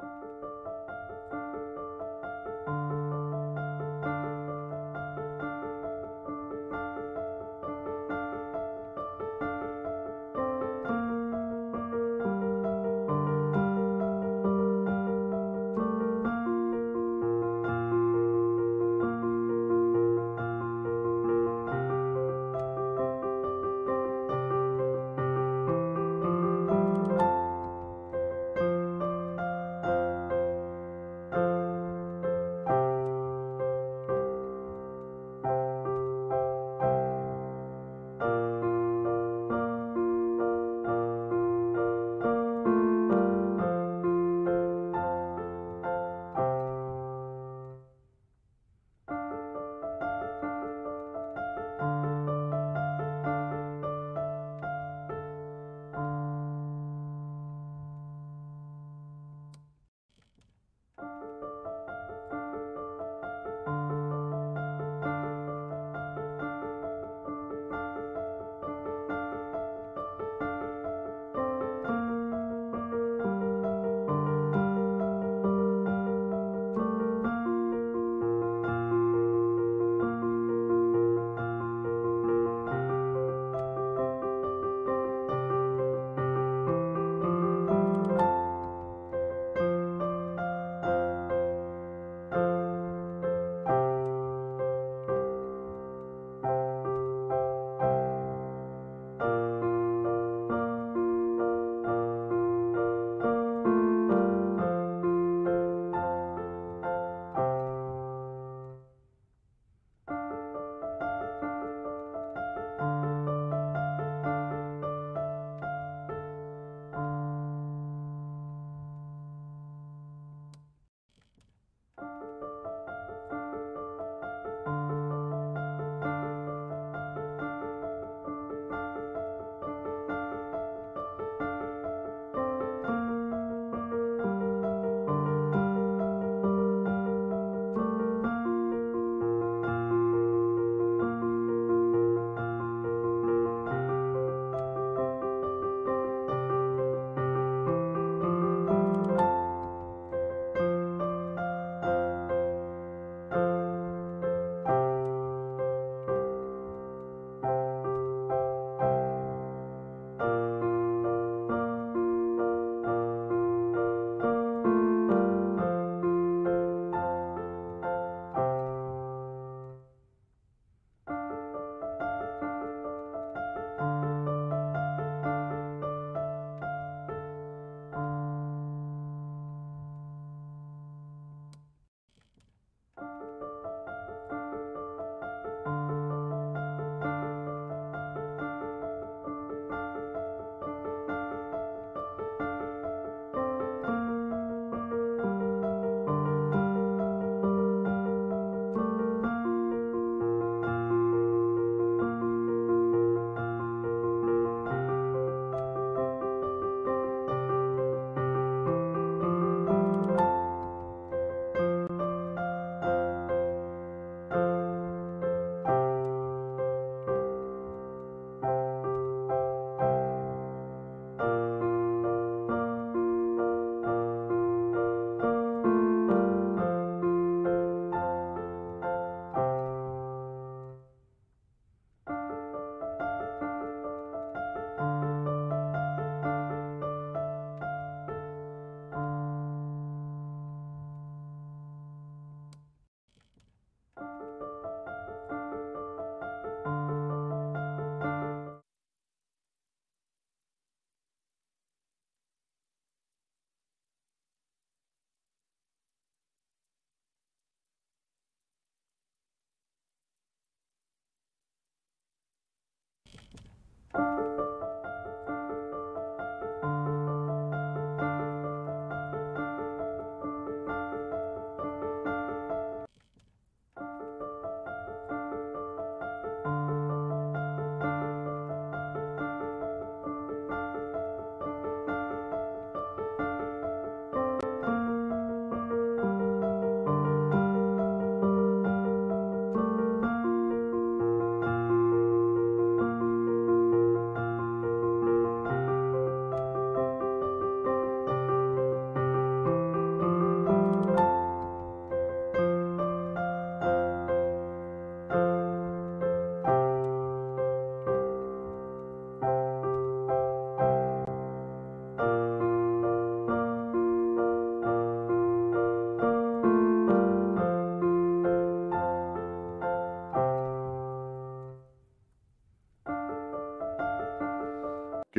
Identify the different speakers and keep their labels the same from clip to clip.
Speaker 1: Música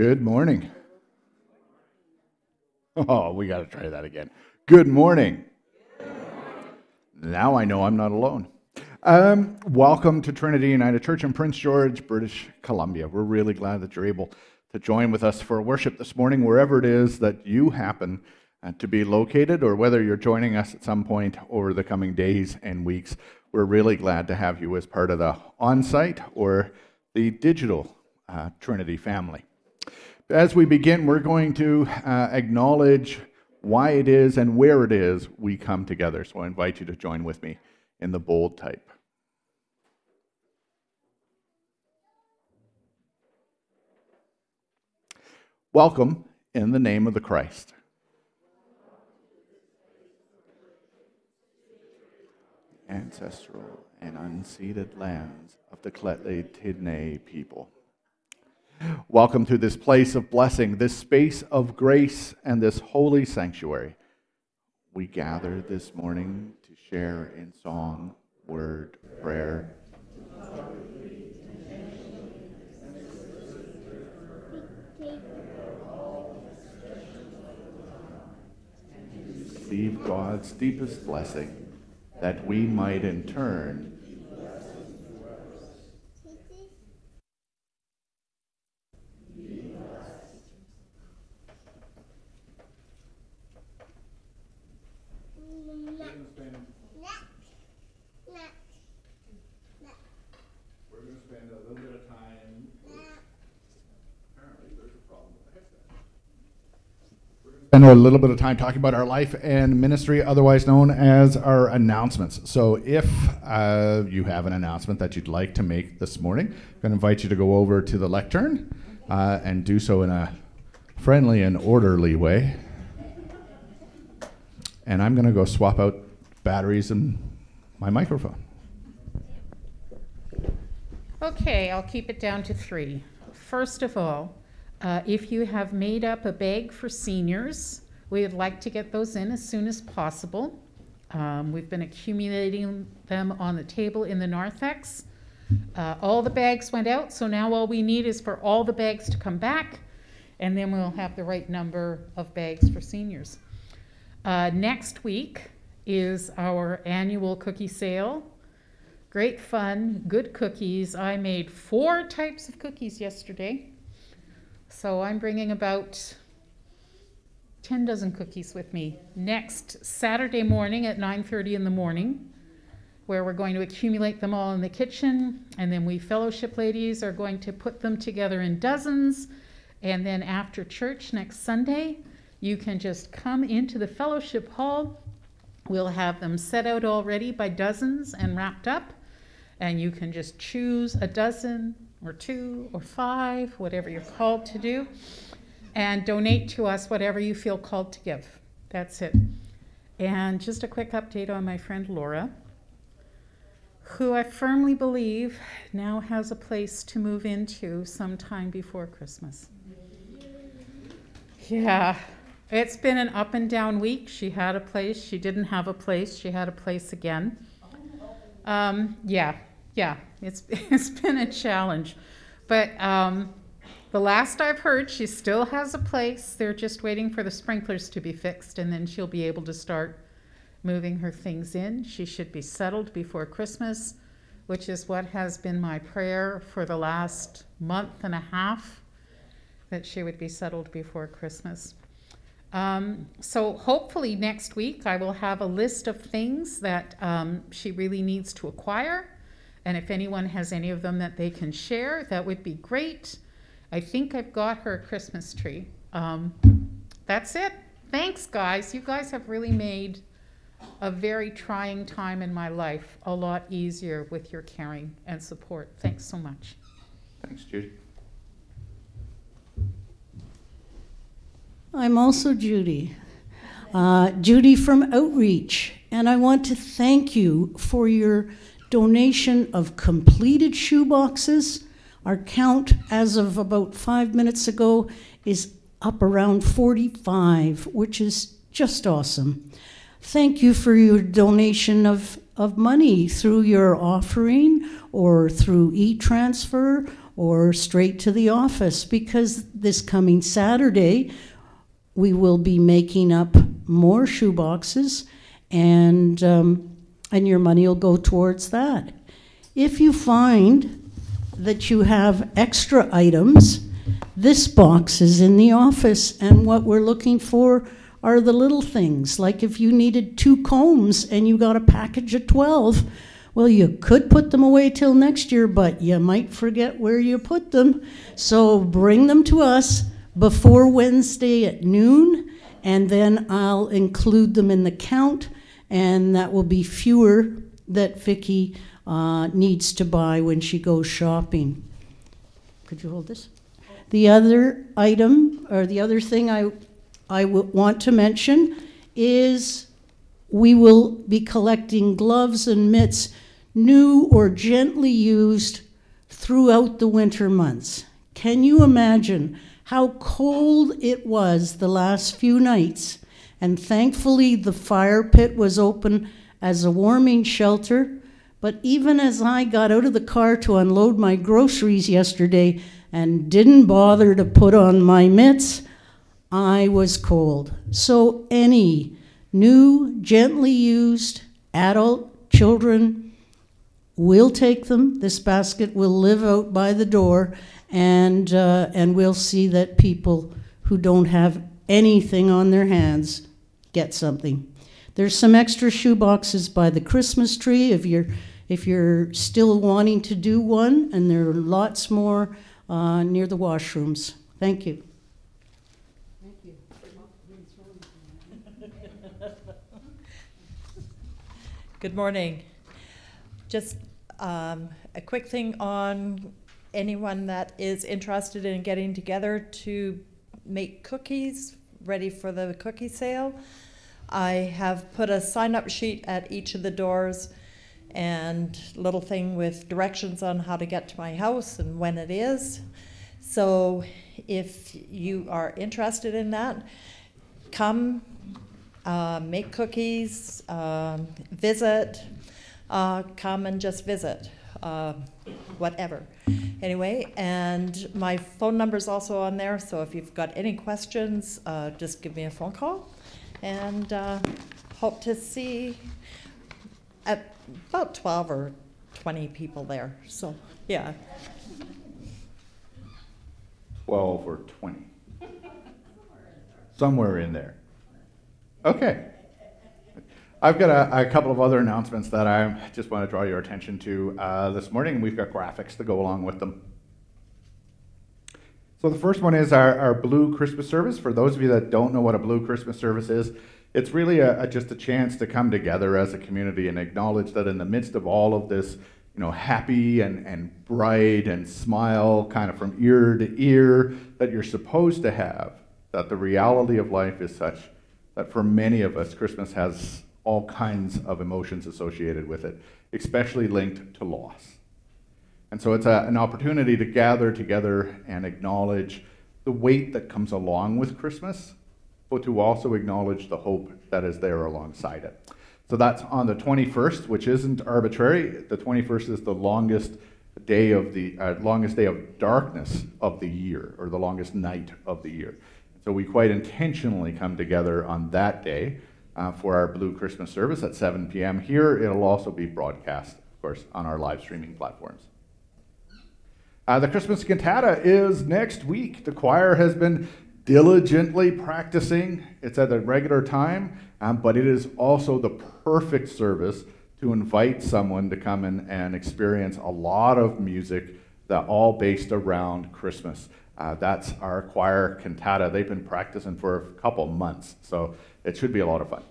Speaker 1: Good morning. Oh, we got to try that again. Good morning. Now I know I'm not alone. Um, welcome to Trinity United Church in Prince George, British Columbia. We're really glad that you're able to join with us for worship this morning, wherever it is that you happen uh, to be located, or whether you're joining us at some point over the coming days and weeks. We're really glad to have you as part of the on site or the digital uh, Trinity family. As we begin, we're going to uh, acknowledge why it is and where it is we come together. So I invite you to join with me in the bold type. Welcome in the name of the Christ. Ancestral and unceded lands of the Lheidli T'enneh people. Welcome to this place of blessing, this space of grace, and this holy sanctuary. We gather this morning to share in song, word, prayer. Receive God's deepest blessing, that we might in turn spend a little bit of time talking about our life and ministry, otherwise known as our announcements. So, if uh, you have an announcement that you'd like to make this morning, I'm going to invite you to go over to the lectern uh, and do so in a friendly and orderly way. And I'm going to go swap out batteries and my microphone.
Speaker 2: Okay, I'll keep it down to three. First of all, uh, if you have made up a bag for seniors, we would like to get those in as soon as possible. Um, we've been accumulating them on the table in the narthex. Uh, all the bags went out, so now all we need is for all the bags to come back, and then we'll have the right number of bags for seniors. Uh, next week is our annual cookie sale. Great fun, good cookies. I made four types of cookies yesterday. So I'm bringing about 10 dozen cookies with me next Saturday morning at 9:30 in the morning where we're going to accumulate them all in the kitchen. And then we fellowship ladies are going to put them together in dozens. And then after church next Sunday you can just come into the fellowship hall. We'll have them set out already by dozens and wrapped up. And you can just choose a dozen or two or five, whatever you're called to do, and donate to us whatever you feel called to give. That's it. And just a quick update on my friend Laura, who I firmly believe now has a place to move into sometime before Christmas. Yeah, it's been an up and down week. She had a place, she didn't have a place, she had a place again. Um, yeah, yeah, it's, it's been a challenge. But um, the last I've heard, she still has a place. They're just waiting for the sprinklers to be fixed, and then she'll be able to start moving her things in. She should be settled before Christmas, which is what has been my prayer for the last month and a half that she would be settled before Christmas. Um, so hopefully next week I will have a list of things that um, she really needs to acquire and if anyone has any of them that they can share, that would be great. I think I've got her a Christmas tree. Um, that's it. Thanks, guys. You guys have really made a very trying time in my life a lot easier with your caring and support. Thanks so much.
Speaker 1: Thanks, Judy.
Speaker 3: I'm also Judy. Uh, Judy from Outreach, and I want to thank you for your donation of completed shoeboxes. Our count as of about five minutes ago is up around 45, which is just awesome. Thank you for your donation of, of money through your offering or through e transfer or straight to the office because this coming Saturday we will be making up more shoe boxes and um, and your money will go towards that. If you find that you have extra items, this box is in the office, and what we're looking for are the little things. Like if you needed two combs and you got a package of 12, well, you could put them away till next year, but you might forget where you put them. So bring them to us before Wednesday at noon, and then I'll include them in the count, and that will be fewer that Vicki uh, needs to buy when she goes shopping. Could you hold this? The other item, or the other thing I, I want to mention is we will be collecting gloves and mitts, new or gently used, throughout the winter months. Can you imagine how cold it was the last few nights? And thankfully, the fire pit was open as a warming shelter. But even as I got out of the car to unload my groceries yesterday and didn't bother to put on my mitts, I was cold. So, any new, gently used adult children will take them. This basket will live out by the door, and, uh, and we'll see that people who don't have anything on their hands get something. There's some extra shoe boxes by the Christmas tree if you're if you're still wanting to do one, and there are lots more uh, near the washrooms. Thank you. Thank you.
Speaker 4: Good morning. Just um, a quick thing on anyone that is interested in getting together to make cookies ready for the cookie sale. I have put a sign up sheet at each of the doors and little thing with directions on how to get to my house and when it is. So if you are interested in that, come, uh, make cookies, uh, visit, uh, come and just visit, uh, whatever. Anyway, and my phone number is also on there, so if you've got any questions, uh, just give me a phone call. And uh, hope to see about 12 or 20 people there. So, yeah.
Speaker 1: 12 or 20. Somewhere in there. Okay. I've got a, a, couple of other announcements that I just want to draw your attention to uh, this morning. We've got graphics to go along with them. So the first one is our, our Blue Christmas service. For those of you that don't know what a Blue Christmas service is, it's really a, a, just a chance to come together as a community and acknowledge that in the midst of all of this, you know, happy and, and bright and smile kind of from ear to ear that you're supposed to have, that the reality of life is such that for many of us, Christmas has all kinds of emotions associated with it, especially linked to loss. And so it's a, an opportunity to gather together and acknowledge the weight that comes along with Christmas but to also acknowledge the hope that is there alongside it. So that's on the 21st, which isn't arbitrary. The 21st is the longest day of the uh, longest day of darkness of the year, or the longest night of the year. So we quite intentionally come together on that day uh, for our Blue Christmas service at 7 p.m. here. It'll also be broadcast, of course, on our live streaming platforms. Uh, the Christmas cantata is next week. The choir has been diligently practicing. It's at the regular time, um, but it is also the perfect service to invite someone to come in and experience a lot of music that all based around Christmas. Uh, that's our choir cantata. They've been practicing for a couple months, so it should be a lot of fun.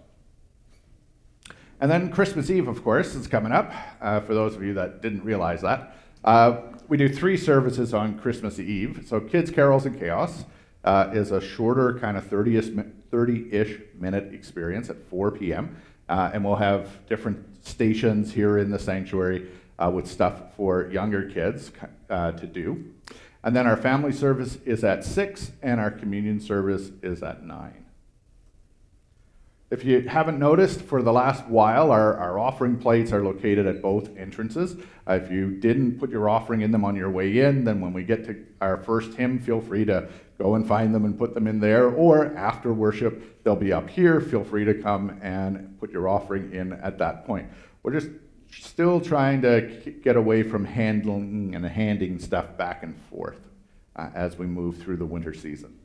Speaker 1: And then Christmas Eve, of course, is coming up. Uh, for those of you that didn't realize that, uh, we do three services on Christmas Eve. So kids, carols, and chaos uh, is a shorter, kind of 30-ish minute experience at 4 p.m. Uh, and we'll have different stations here in the sanctuary uh, with stuff for younger kids uh, to do. And then our family service is at 6, and our communion service is at 9. If you haven't noticed, for the last while, our, our offering plates are located at both entrances. Uh, if you didn't put your offering in them on your way in, then when we get to our first hymn, feel free to go and find them and put them in there. Or after worship, they'll be up here. Feel free to come and put your offering in at that point. We're just still trying to get away from handling and handing stuff back and forth uh, as we move through the winter season.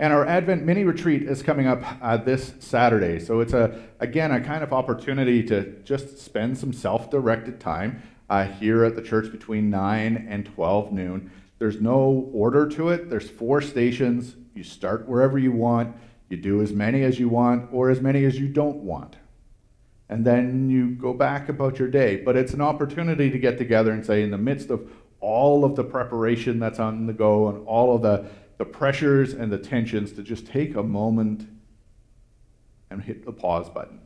Speaker 1: And our Advent mini retreat is coming up uh, this Saturday. So it's a again a kind of opportunity to just spend some self-directed time uh, here at the church between 9 and 12 noon. There's no order to it. There's four stations. You start wherever you want. You do as many as you want or as many as you don't want. And then you go back about your day. But it's an opportunity to get together and say, in the midst of all of the preparation that's on the go and all of the the pressures and the tensions to just take a moment and hit the pause button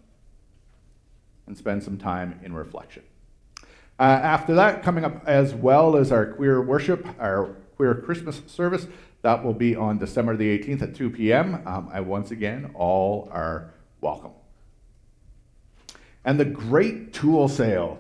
Speaker 1: and spend some time in reflection. Uh, after that, coming up as well as our queer worship, our queer Christmas service, that will be on December the 18th at 2 p.m. Um, I once again, all are welcome. And the great tool sale.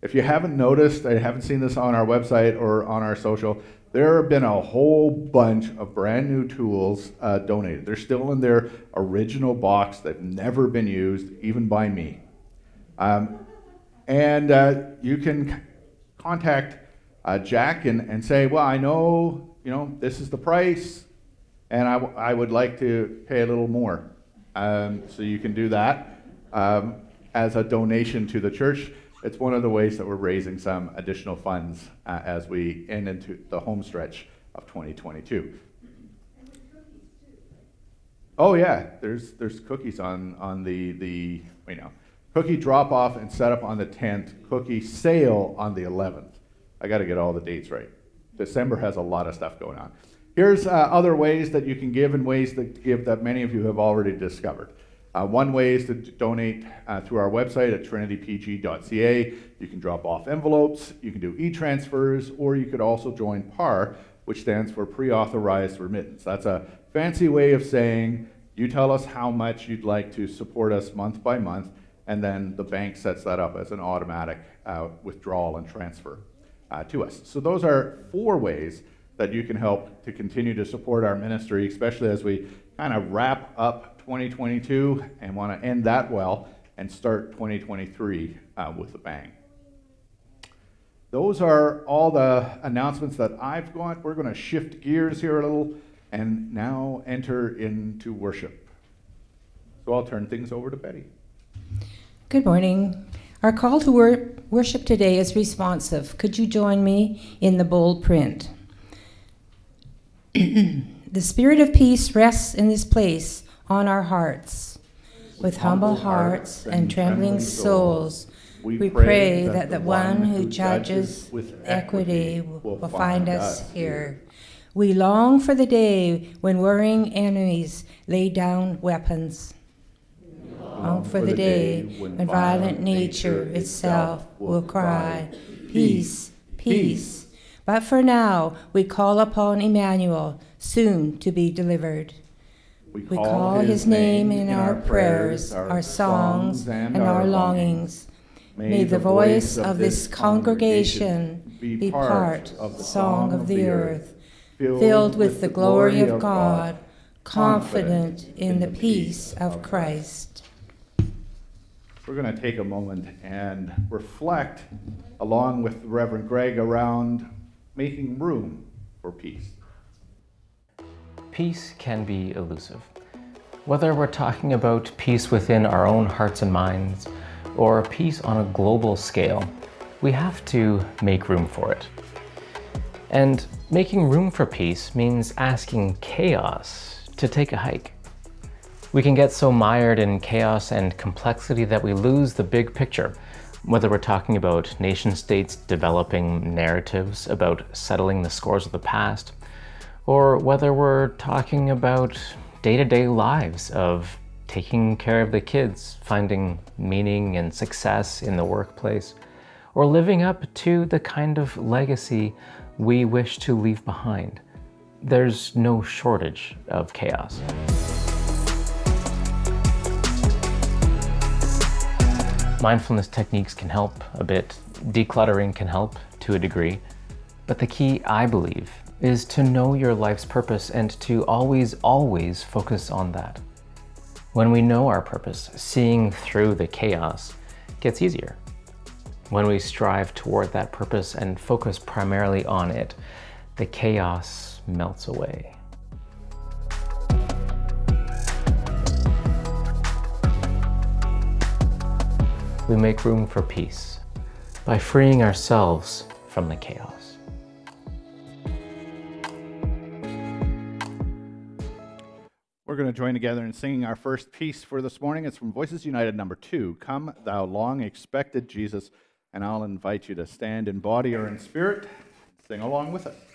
Speaker 1: If you haven't noticed, I haven't seen this on our website or on our social, there have been a whole bunch of brand new tools uh, donated. They're still in their original box. They've never been used, even by me. Um, and uh, you can contact uh, Jack and, and say, well, I know, you know, this is the price, and I, I would like to pay a little more. Um, so you can do that um, as a donation to the church it's one of the ways that we're raising some additional funds uh, as we end into the home stretch of 2022. Oh yeah, there's there's cookies on on the the you know cookie drop off and setup on the 10th, cookie sale on the 11th. I got to get all the dates right. December has a lot of stuff going on. Here's uh, other ways that you can give and ways to give that many of you have already discovered. Uh, one way is to donate uh, through our website at trinitypg.ca. You can drop off envelopes, you can do e transfers, or you could also join PAR, which stands for Pre Authorized Remittance. That's a fancy way of saying you tell us how much you'd like to support us month by month, and then the bank sets that up as an automatic uh, withdrawal and transfer uh, to us. So, those are four ways that you can help to continue to support our ministry, especially as we kind of wrap up 2022 and want to end that well and start 2023 uh, with a bang. Those are all the announcements that I've got. We're going to shift gears here a little and now enter into worship. So I'll turn things over to Betty.
Speaker 5: Good morning. Our call to wor- worship today is responsive. Could you join me in the bold print? the spirit of peace rests in this place on our hearts. With humble hearts and trembling souls, we pray that the one who judges with equity will find us here. We long for the day when worrying enemies lay down weapons. Long for the day when violent nature itself will cry, Peace, peace. But for now, we call upon Emmanuel, soon to be delivered. We call, we call his, name in our prayers, our songs, and our longings. May the voice of this congregation be part of the song of the earth, filled with the glory of God, confident in the peace of Christ.
Speaker 1: We're going to take a moment and reflect, along with Reverend Greg, around making room for peace.
Speaker 6: Peace can be elusive. Whether we're talking about peace within our own hearts and minds or peace on a global scale, we have to make room for it. And making room for peace means asking chaos to take a hike. We can get so mired in chaos and complexity that we lose the big picture, whether we're talking about nation states developing narratives about settling the scores of the past, or whether we're talking about day to day lives of taking care of the kids, finding meaning and success in the workplace, or living up to the kind of legacy we wish to leave behind. There's no shortage of chaos. Mindfulness techniques can help a bit, decluttering can help to a degree, but the key, I believe, is to know your life's purpose and to always, always focus on that. When we know our purpose, seeing through the chaos gets easier. When we strive toward that purpose and focus primarily on it, the chaos melts away. We make room for peace by freeing ourselves from the chaos.
Speaker 7: We're going to join together in singing our first piece for this morning. It's from Voices United number two Come, Thou Long Expected Jesus. And I'll invite you to stand in body or in spirit, sing along with us.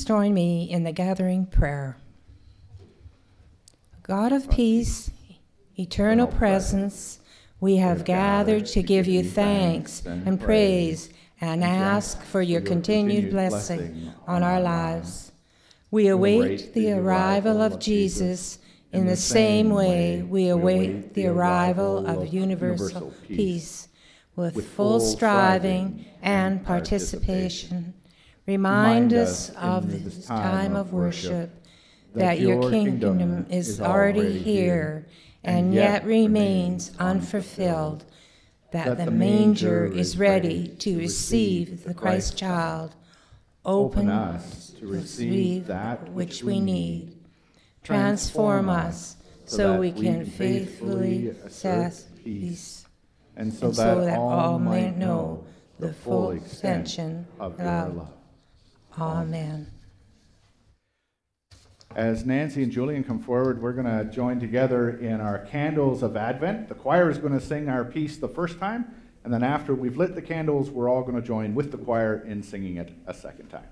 Speaker 5: Please join me in the gathering prayer. God of peace, eternal presence, we have gathered to give you thanks and praise and ask for your continued blessing on our lives. We await the arrival of Jesus in the same way we await the arrival of universal peace with full striving and participation. Remind us of this time of worship that your kingdom is already here and yet remains unfulfilled, that the manger is ready to receive the Christ child. Open us to receive that which we need. Transform us so we can faithfully assess peace, and so that all may know the full extension of your love. Amen.
Speaker 7: As Nancy and Julian come forward, we're going to join together in our candles of Advent. The choir is going to sing our piece the first time, and then after we've lit the candles, we're all going to join with the choir in singing it a second time.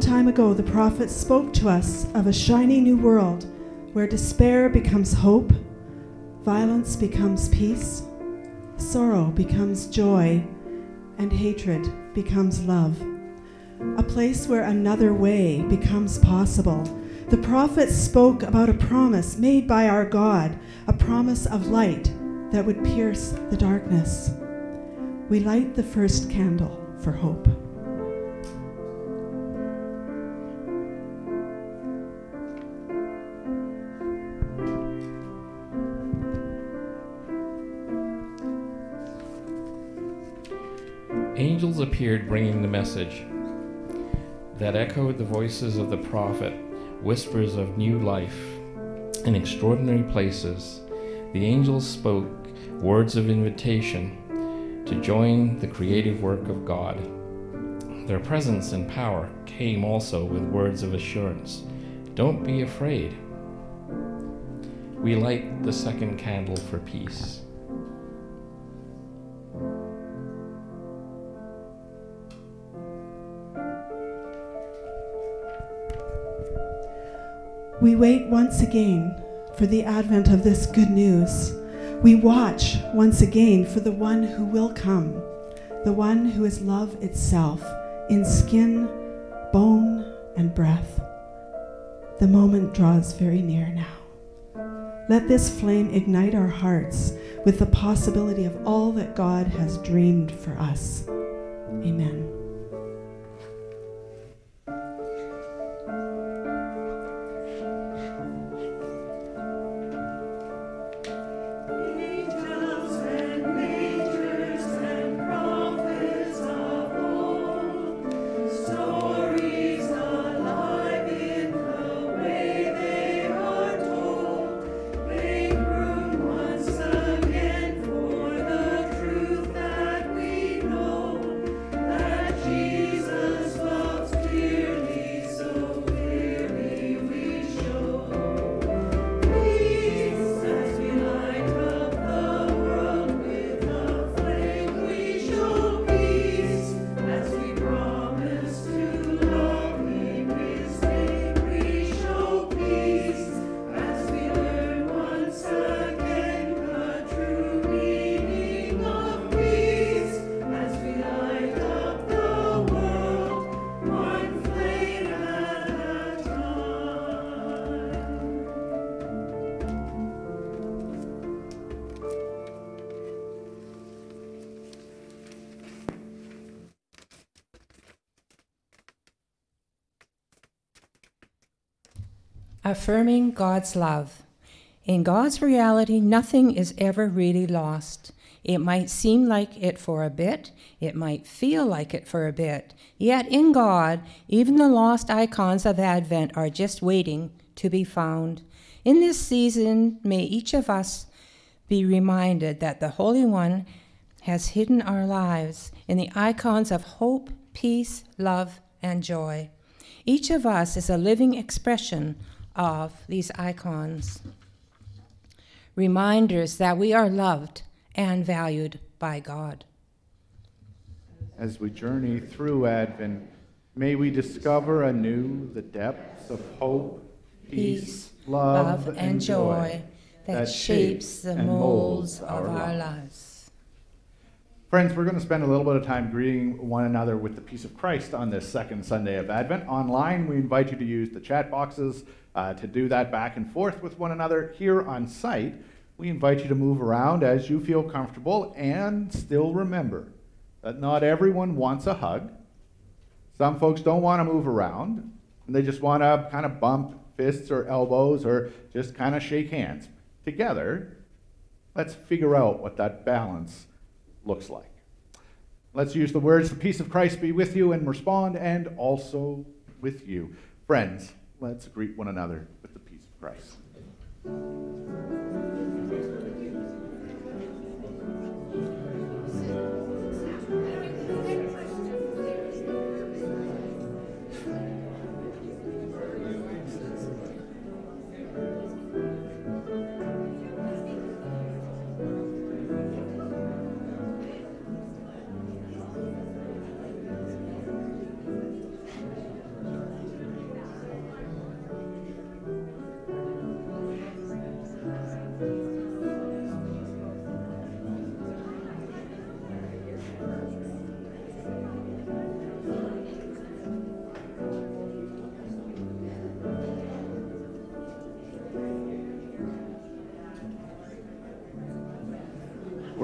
Speaker 7: Time ago, the prophets spoke to us of a shiny new world where despair becomes hope, violence becomes peace, sorrow becomes joy, and hatred becomes love. A place where another way becomes possible. The prophets spoke about a promise made by our God, a promise of light that would pierce the darkness. We light the first candle for hope.
Speaker 8: Appeared bringing the message that echoed the voices of the prophet, whispers of new life in extraordinary places. The angels spoke words of invitation to join the creative work of God. Their presence and power came also with words of assurance. Don't be afraid. We light the second candle for peace.
Speaker 7: We wait once again for the advent of this good news. We watch once again for the one who will come, the one who is love itself in skin, bone, and breath. The moment draws very near now. Let this flame ignite our hearts with the possibility of all that God has dreamed for us. Amen.
Speaker 5: Affirming God's love. In God's reality, nothing is ever really lost. It might seem like it for a bit, it might feel like it for a bit. Yet in God, even the lost icons of Advent are just waiting to be found. In this season, may each of us be reminded that the Holy One has hidden our lives in the icons of hope, peace, love, and joy. Each of us is a living expression of these icons. Reminders that we are loved and valued by God.
Speaker 1: As we journey through Advent, may we discover anew the depths of hope, peace, peace love, love, and joy
Speaker 5: that, that shapes the molds of our lives.
Speaker 1: Friends, we're going to spend a little bit of time greeting one another with the peace of Christ on this second Sunday of Advent. Online, we invite you to use the chat boxes uh, to do that back and forth with one another. Here on site, we invite you to move around as you feel comfortable and still remember that not everyone wants a hug. Some folks don't want to move around, and they just want to kind of bump fists or elbows or just kind of shake hands. Together, let's figure out what that balance looks like. Let's use the words, the peace of Christ be with you, and respond, and also with you. Friends, let's greet one another with the peace of Christ.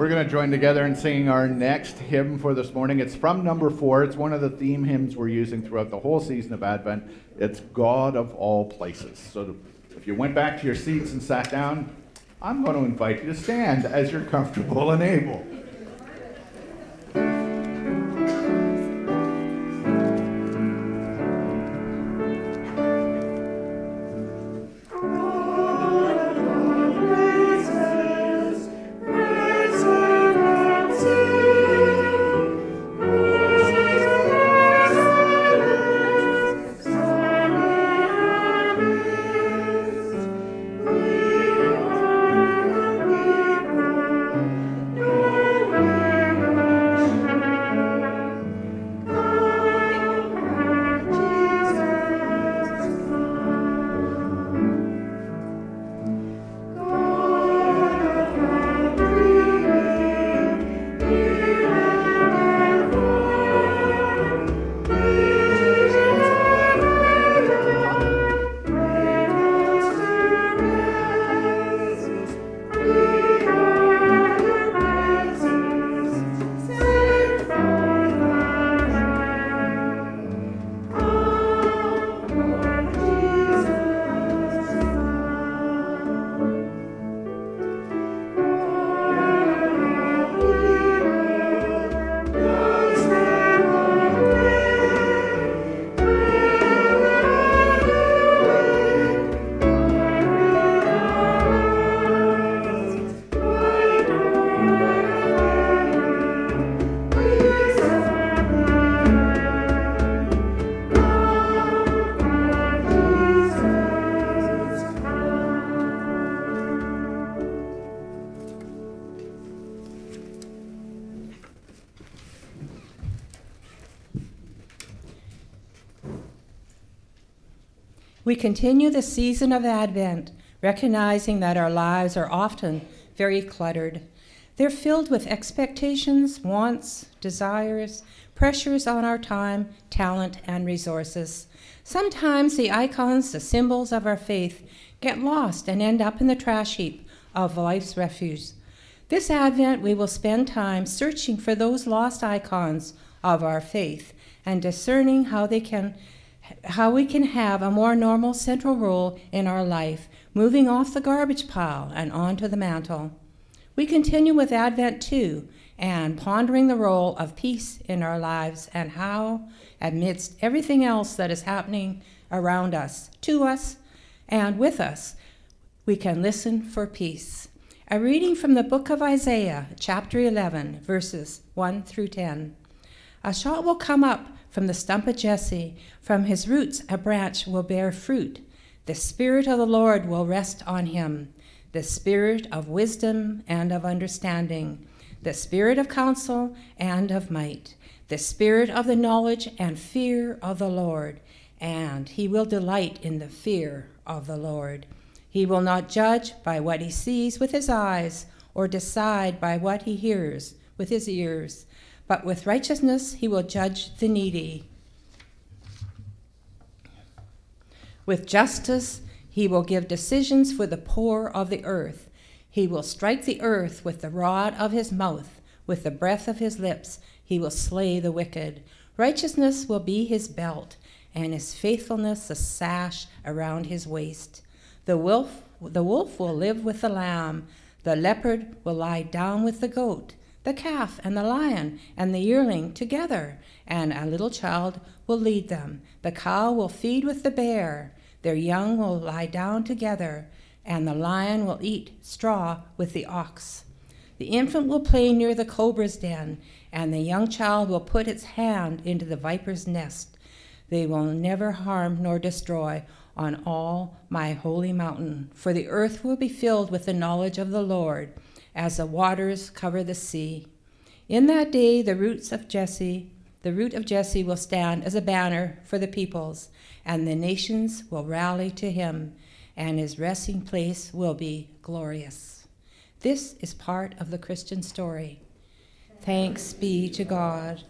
Speaker 7: We're going to join together in singing our next hymn for this morning. It's from number four. It's one of the theme hymns we're using throughout the whole season of Advent. It's God of all places. So if you went back to your seats and sat down, I'm going to invite you to stand as you're comfortable and able.
Speaker 5: Continue the season of Advent, recognizing that our lives are often very cluttered. They're filled with expectations, wants, desires, pressures on our time, talent, and resources. Sometimes the icons, the symbols of our faith, get lost and end up in the trash heap of life's refuse. This Advent, we will spend time searching for those lost icons of our faith and discerning how they can how we can have a more normal central role in our life, moving off the garbage pile and onto the mantle. We continue with Advent too, and pondering the role of peace in our lives and how, amidst everything else that is happening around us, to us, and with us, we can listen for peace. A reading from the book of Isaiah, chapter 11, verses 1 through 10. A shout will come up from the stump of Jesse, from his roots a branch will bear fruit. The Spirit of the Lord will rest on him the Spirit of wisdom and of understanding, the Spirit of counsel and of might, the Spirit of the knowledge and fear of the Lord. And he will delight in the fear of the Lord. He will not judge by what he sees with his eyes, or decide by what he hears with his ears but with righteousness he will judge the needy. With justice he will give decisions for the poor of the earth. He will strike the earth with the rod of his mouth, with the breath of his lips he will slay the wicked. Righteousness will be his belt, and his faithfulness a sash around his waist. The wolf, the wolf will live with the lamb, the leopard will lie down with the goat the calf and the lion and the yearling together, and a little child will lead them. The cow will feed with the bear, their young will lie down together, and the lion will eat straw with the ox. The infant will play near the cobra's den, and the young child will put its hand into the viper's nest. They will never harm nor destroy on all my holy mountain, for the earth will be filled with the knowledge of the Lord as the waters cover the sea. In that day, the roots of Jesse, the root of Jesse will stand as a banner for the peoples, and the nations will rally to him, and his resting place will be glorious. This is part of the Christian story. Thanks be to God.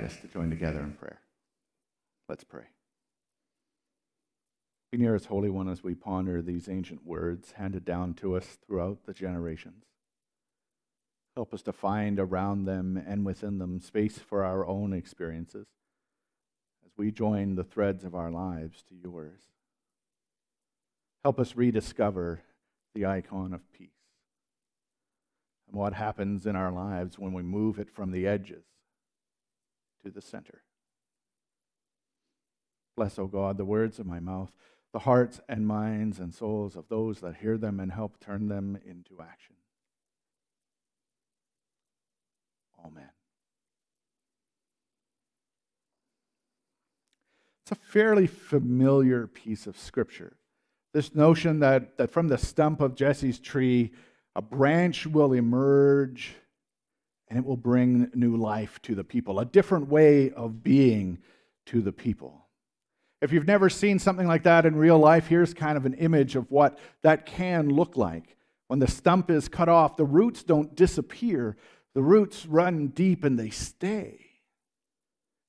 Speaker 1: Invite us to join together in prayer. Let's pray. Be near us, Holy One, as we ponder these ancient words handed down to us throughout the generations. Help us to find around them and within them space for our own experiences as we join the threads of our lives to yours. Help us rediscover the icon of peace and what happens in our lives when we move it from the edges to the center. Bless, O God, the words of my mouth, the hearts and minds and souls of those that hear them, and help turn them into action. Amen. It's a fairly familiar piece of scripture. This notion that, that from the stump of Jesse's tree, a branch will emerge and it will bring new life to the people, a different way of being to the people. If you've never seen something like that in real life, here's kind of an image of what that can look like. When the stump is cut off, the roots don't disappear, the roots run deep and they stay.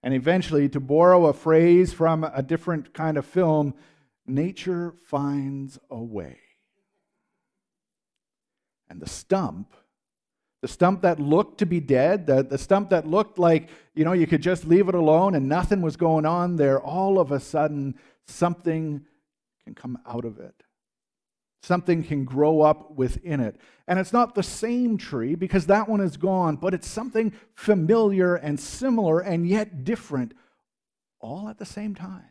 Speaker 1: And eventually, to borrow a phrase from a different kind of film, nature finds a way. And the stump the stump that looked to be dead, the, the stump that looked like, you know, you could just leave it alone and nothing was going on there, all of a sudden something can come out of it. Something can grow up within it. And it's not the same tree because that one is gone, but it's something familiar and similar and yet different all at the same time.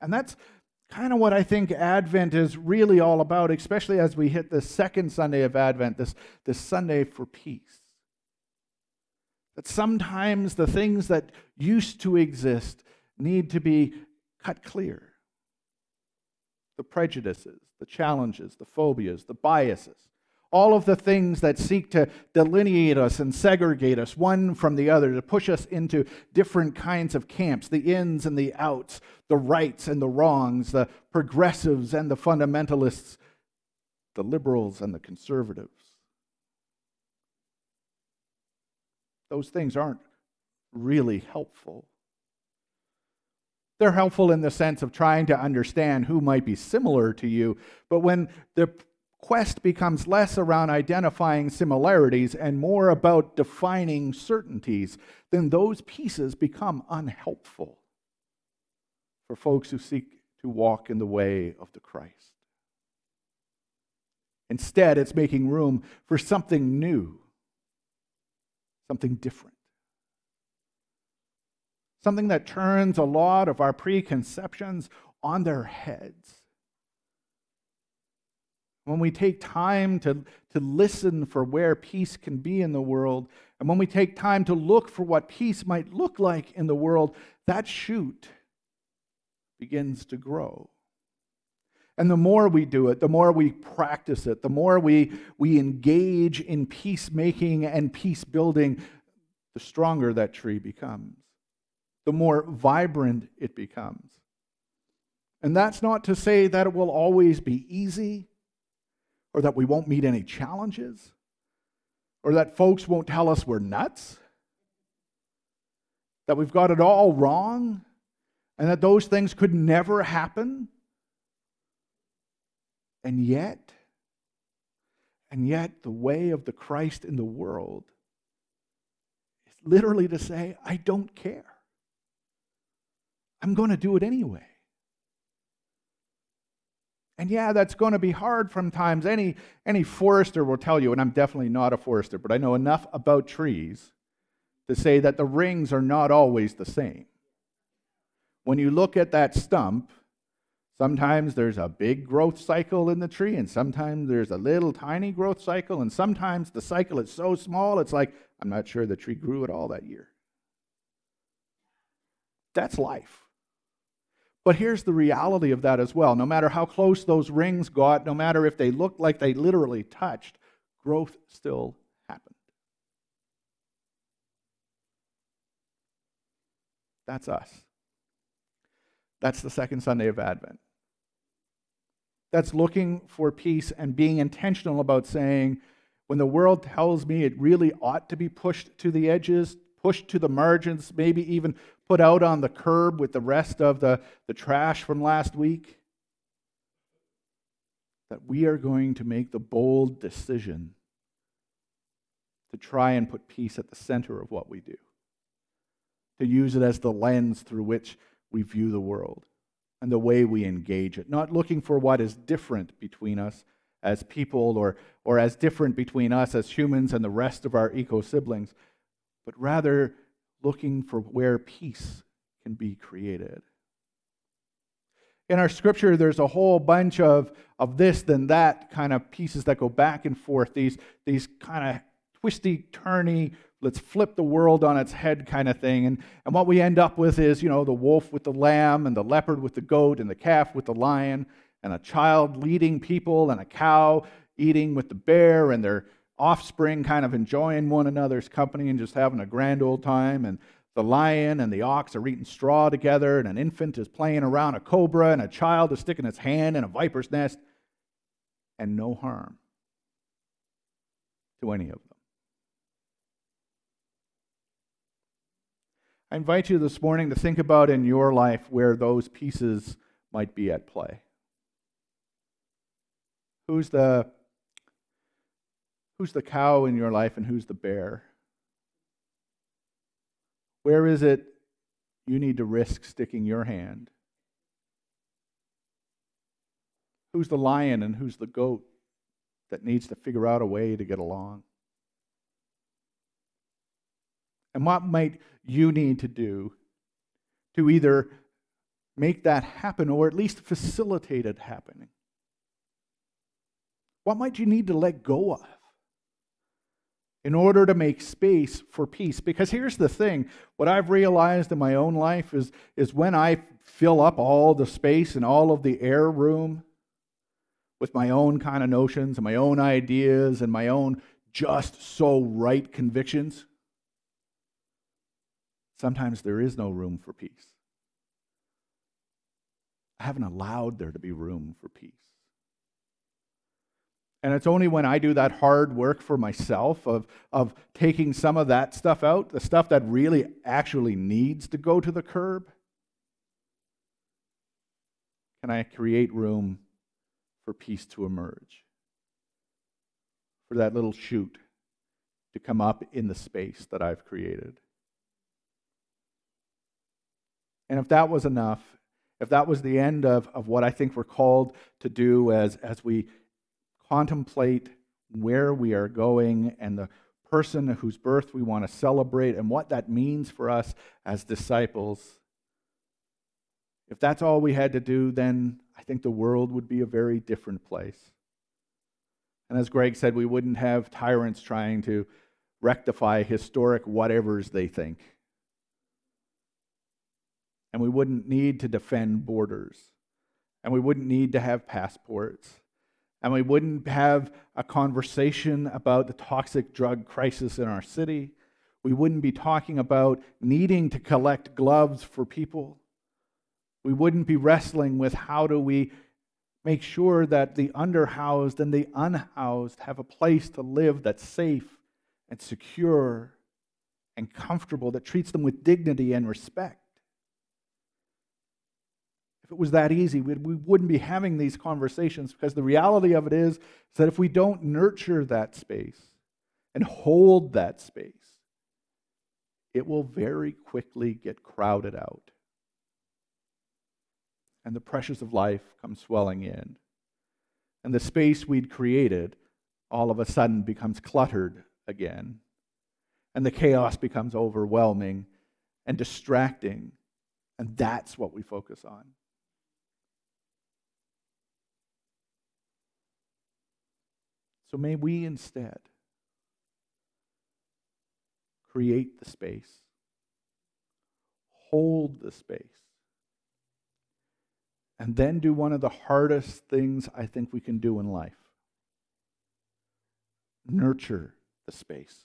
Speaker 1: And that's kind of what I think Advent is really all about, especially as we hit the second Sunday of Advent, this, this Sunday for peace. That sometimes the things that used to exist need to be cut clear. The prejudices, the challenges, the phobias, the biases, all of the things that seek to delineate us and segregate us one from the other, to push us into different kinds of camps the ins and the outs, the rights and the wrongs, the progressives and the fundamentalists, the liberals and the conservatives. Those things aren't really helpful. They're helpful in the sense of trying to understand who might be similar to you, but when the quest becomes less around identifying similarities and more about defining certainties, then those pieces become unhelpful for folks who seek to walk in the way of the Christ. Instead, it's making room for something new, something different. Something that turns a lot of our preconceptions on their heads when we take time to, to listen for where peace can be in the world, and when we take time to look for what peace might look like in the world, that shoot begins to grow. And the more we do it, the more we practice it, the more we, we engage in peacemaking and peace building, the stronger that tree becomes, the more vibrant it becomes. And that's not to say that it will always be easy or that we won't meet any challenges, or that folks won't tell us we're nuts, that we've got it all wrong, and that those things could never happen. And yet, and yet, the way of the Christ in the world is literally to say, I don't care. I'm going to do it anyway. And yeah, that's going to be hard from times. Any, any forester will tell you, and I'm definitely not a forester, but I know enough about trees to say that the rings are not always the same. When you look at that stump, sometimes there's a big growth cycle in the tree, and sometimes there's a little tiny growth cycle, and sometimes the cycle is so small it's like, I'm not sure the tree grew at all that year. That's life. But here's the reality of that as well. No matter how close those rings got, no matter if they looked like they literally touched, growth still happened. That's us. That's the second Sunday of Advent. That's looking for peace and being intentional about saying, when the world tells me it really ought to be pushed to the edges, pushed to the margins, maybe even put out on the curb with the rest of the, the trash from last week. That we are going to make the bold decision to try and put peace at the center of what we do, to use it as the lens through which we view the world and the way we engage it, not looking for what is different between us as people or, or as different between us as humans and the rest of our eco siblings, but rather looking for where peace can be created. In our scripture, there's a whole bunch of, of this, then that kind of pieces that go back and forth, these, these kind of twisty, turny, let's flip the world on its head kind of thing. And, and what we end up with is, you know, the wolf with the lamb, and the leopard with the goat, and the calf with the lion, and a child leading people, and a cow eating with the bear, and they're offspring kind of enjoying one another's company and just having a grand old time. And the lion and the ox are eating straw together, and an infant is playing around a cobra, and a child is sticking its hand in a viper's nest, and no harm to any of them. I invite you this morning to think about in your life where those pieces might be at play. Who's the Who's the cow in your life and who's the bear? Where is it you need to risk sticking your hand? Who's the lion and who's the goat that needs to figure out a way to get along? And what might you need to do to either make that happen or at least facilitate it happening? What might you need to let go of in order to make space for peace? Because here's the thing what I've realized in my own life is, is when I fill up all the space and all of the air room with my own kind of notions and my own ideas and my own just so right convictions, sometimes there is no room for peace. I haven't allowed there to be room for peace. And it's only when I do that hard work for myself of, of taking some of that stuff out, the stuff that really actually needs to go to the curb, can I create room for peace to emerge, for that little shoot to come up in the space that I've created. And if that was enough, if that was the end of, of what I think we're called to do as, as we contemplate where we are going and the person whose birth we want to celebrate and what that means for us as disciples. If that's all we had to do, then I think the world would be a very different place. And as Greg said, we wouldn't have tyrants trying to rectify historic whatevers they think. And we wouldn't need to defend borders. And we wouldn't need to have passports and we wouldn't have a conversation about the toxic drug crisis in our city. We wouldn't be talking about needing to collect gloves for people. We wouldn't be wrestling with how do we make sure that the underhoused and the unhoused have a place to live that's safe and secure and comfortable, that treats them with dignity and respect it was that easy, we, we wouldn't be having these conversations because the reality of it is, is that if we don't nurture that space and hold that space, it will very quickly get crowded out. And the pressures of life come swelling in. And the space we'd created all of a sudden becomes cluttered again. And the chaos becomes overwhelming and distracting. And that's what we focus on. So may we instead create the space, hold the space, and then do one of the hardest things I think we can do in life nurture the space.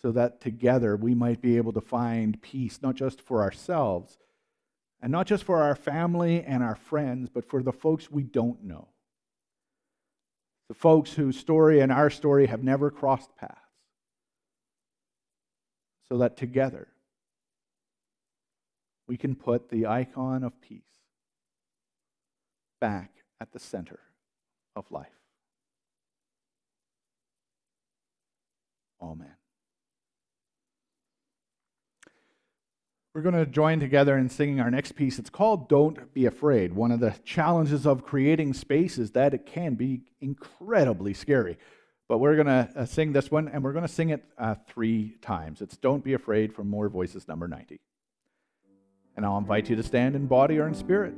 Speaker 1: So that together we might be able to find peace, not just for ourselves, and not just for our family and our friends, but for the folks we don't know the folks whose story and our story have never crossed paths, so that together we can put the icon of peace back at the center of life. Amen. We're going to join together in singing our next piece. It's called Don't Be Afraid. One of the challenges of creating space is that it can be incredibly scary. But we're going to uh, sing this one, and we're going to sing it uh, three times. It's Don't Be Afraid from More Voices number 90. And I'll invite you to stand in body or in spirit.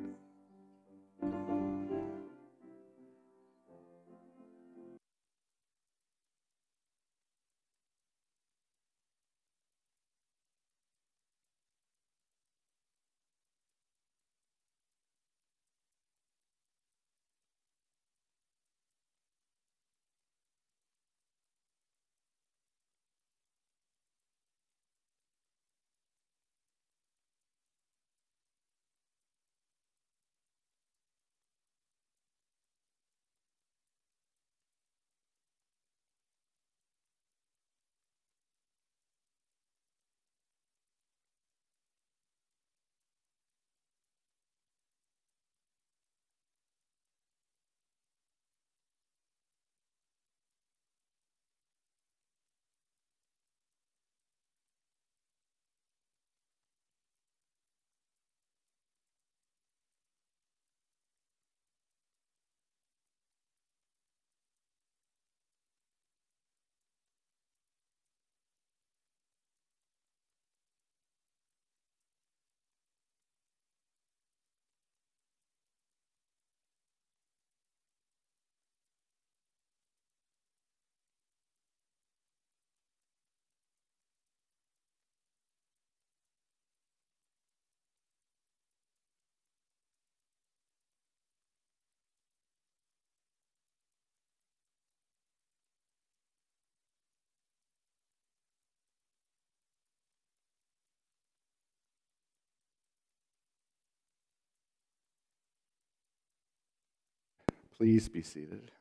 Speaker 1: Please be seated.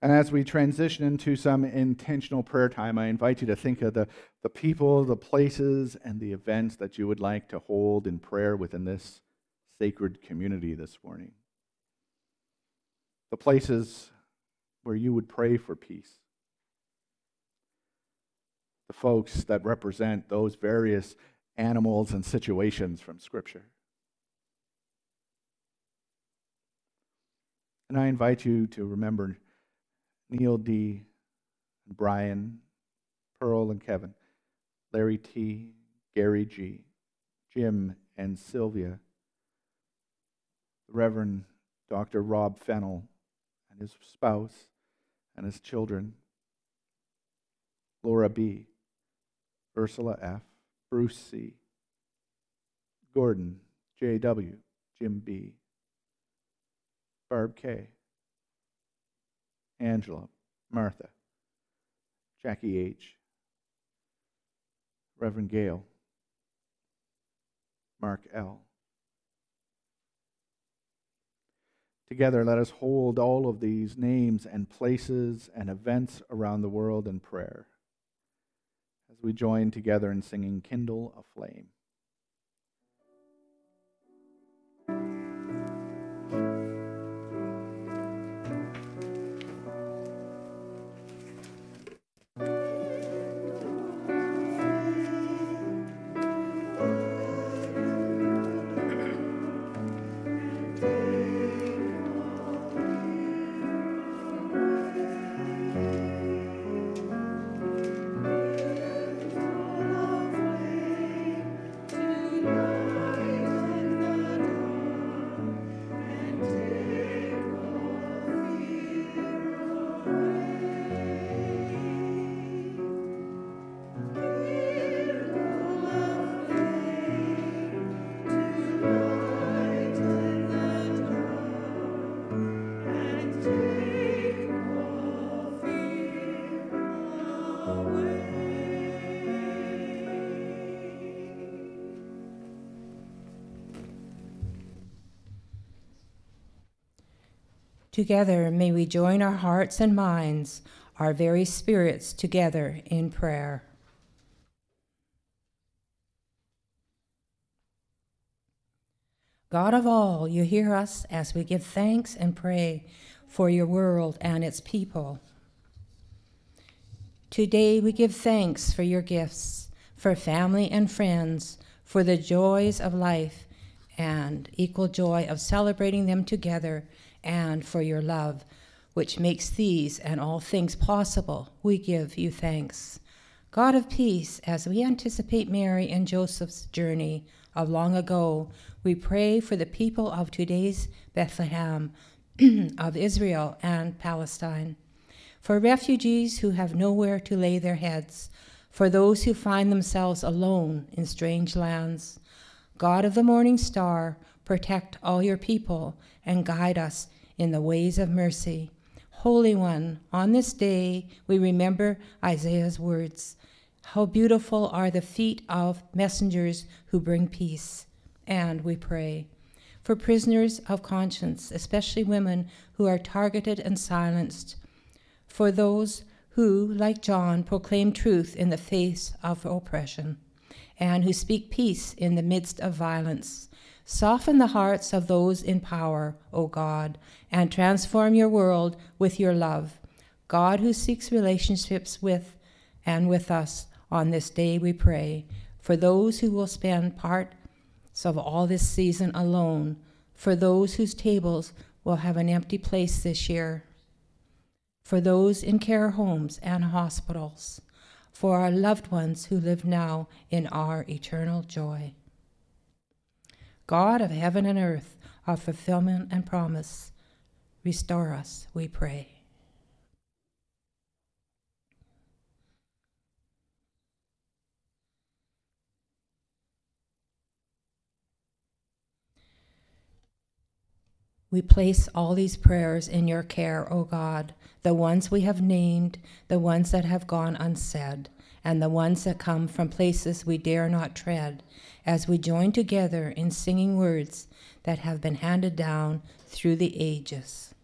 Speaker 1: And as we transition into some intentional prayer time, I invite you to think of the, the people, the places, and the events that you would like to hold in prayer within this sacred community this morning. The places where you would pray for peace. The folks that represent those various animals and situations from Scripture. And I invite you to remember Neil D., Brian, Pearl and Kevin, Larry T., Gary G., Jim and Sylvia, the Reverend Dr. Rob Fennell and his spouse and his children, Laura B., Ursula F., Bruce C., Gordon J.W., Jim B., Barb K., Angela, Martha, Jackie H., Reverend Gale, Mark L. Together, let us hold all of these names and places and events around the world in prayer as we join together in singing Kindle a Flame.
Speaker 5: Together, may we join our hearts and minds, our very spirits together in prayer. God of all, you hear us as we give thanks and pray for your world and its people. Today we give thanks for your gifts, for family and friends, for the joys of life and equal joy of celebrating them together and for your love, which makes these and all things possible. We give you thanks. God of peace, as we anticipate Mary and Joseph's journey of long ago, we pray for the people of today's Bethlehem, of Israel and Palestine, for refugees who have nowhere to lay their heads, for those who find themselves alone in strange lands. God of the morning star, protect all your people and guide us in the ways of mercy. Holy One, on this day we remember Isaiah's words How beautiful are the feet of messengers who bring peace. And we pray for prisoners of conscience, especially women who are targeted and silenced, for those who, like John, proclaim truth in the face of oppression, and who speak peace in the midst of violence. Soften the hearts of those in power, O God, and transform your world with your love. God, who seeks relationships with and with us, on this day we pray. For those who will spend parts of all this season alone, for those whose tables will have an empty place this year, for those in care homes and hospitals, for our loved ones who live now in our eternal joy. God of heaven and earth, of fulfillment and promise, restore us, we pray. We place all these prayers in your care, O God, the ones we have named, the ones that have gone unsaid, and the ones that come from places we dare not tread, as we join together in singing words that have been handed down through the ages.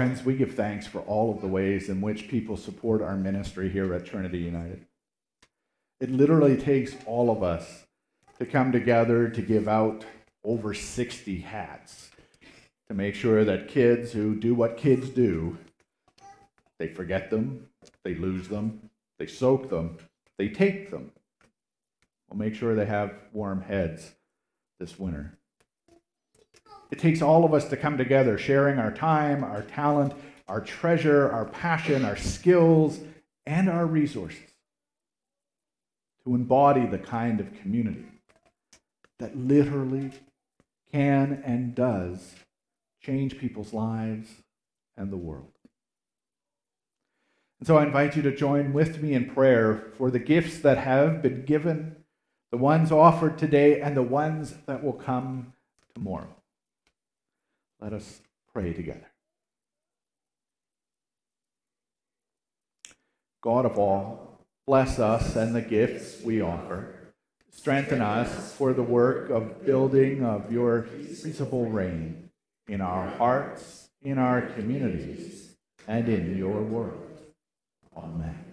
Speaker 1: Friends, we give thanks for all of the ways in which people support our ministry here at Trinity United. It literally takes all of us to come together to give out over 60 hats to make sure that kids who do what kids do, they forget them, they lose them, they soak them, they take them. We'll make sure they have warm heads this winter. It takes all of us to come together, sharing our time, our talent, our treasure, our passion, our skills, and our resources to embody the kind of community that literally can and does change people's lives and the world. And so I invite you to join with me in prayer for the gifts that have been given, the ones offered today, and the ones that will come tomorrow. Let us pray together. God of all, bless us and the gifts we offer. Strengthen us for the work of building of your peaceable reign in our hearts, in our communities, and in your world. Amen.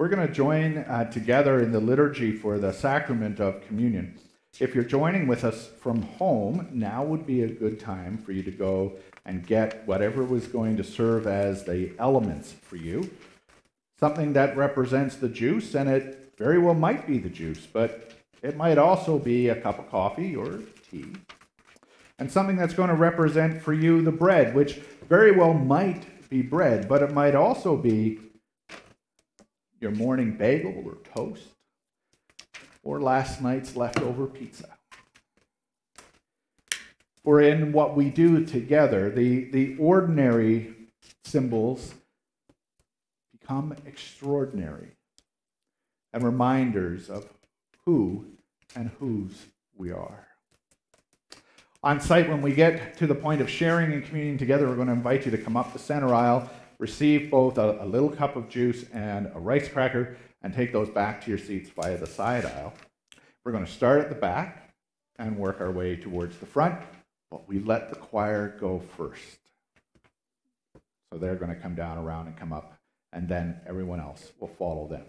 Speaker 1: We're going to join uh, together in the liturgy for the sacrament of communion. If you're joining with us from home, now would be a good time for you to go and get whatever was going to serve as the elements for you. Something that represents the juice, and it very well might be the juice, but it might also be a cup of coffee or tea. And something that's going to represent for you the bread, which very well might be bread, but it might also be your morning bagel or toast, or last night's leftover pizza. For in what we do together, the, the ordinary symbols become extraordinary and reminders of who and whose we are. On site, when we get to the point of sharing and communing together, we're going to invite you to come up the center aisle receive both a, a little cup of juice and a rice cracker and take those back to your seats via the side aisle. We're going to start at the back and work our way towards the front, but we let the choir go first. So they're going to come down around and come up, and then everyone else will follow them.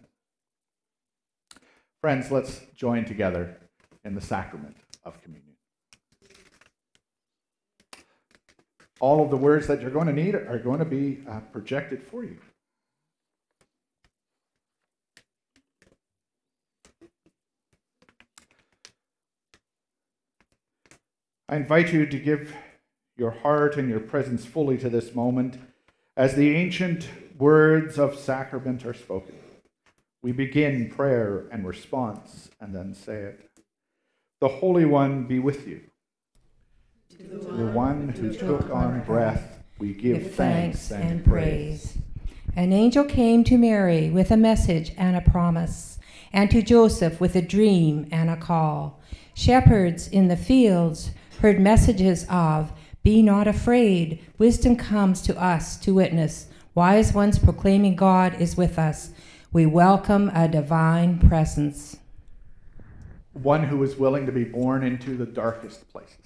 Speaker 1: Friends, let's join together in the sacrament of communion. All of the words that you're going to need are going to be uh, projected for you. I invite you to give your heart and your presence fully to this moment as the ancient words of sacrament are spoken. We begin prayer and response and then say it. The Holy One be with you one who took on breath, we give thanks and praise.
Speaker 5: An angel came to Mary with a message and a promise, and to Joseph with a dream and a call. Shepherds in the fields heard messages of, Be not afraid, wisdom comes to us to witness. Wise ones proclaiming God is with us. We welcome a divine presence.
Speaker 1: One who is willing to be born into the darkest places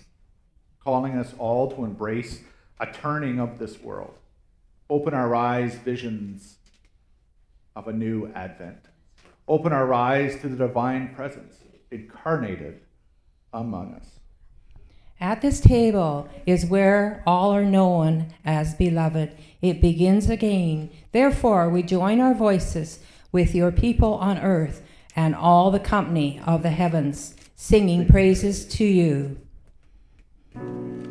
Speaker 1: calling us all to embrace a turning of this world. Open our eyes, visions of a new advent. Open our eyes to the divine presence incarnated among us.
Speaker 5: At this table is where all are known as beloved. It begins again. Therefore, we join our voices with your people on earth and all the company of the heavens, singing praises to you. Thank you.